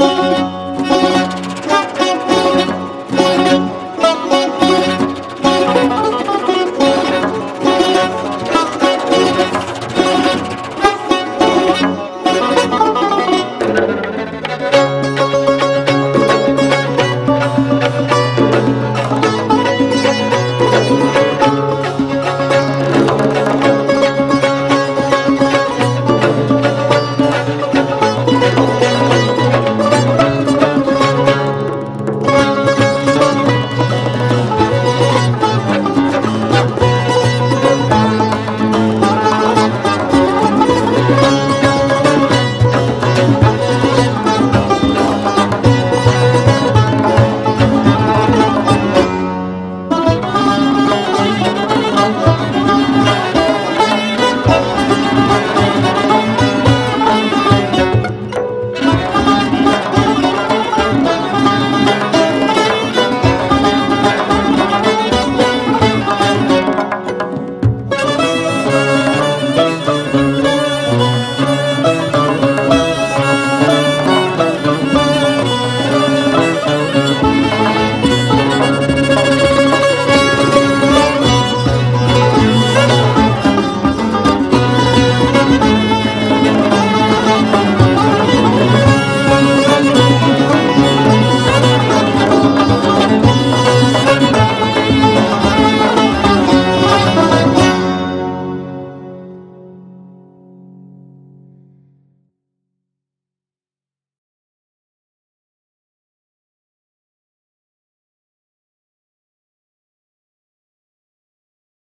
Música